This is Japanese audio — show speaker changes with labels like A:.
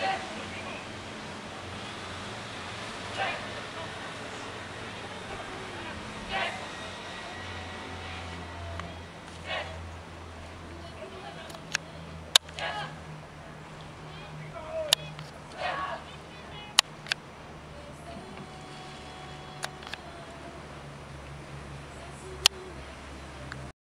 A: Yeah.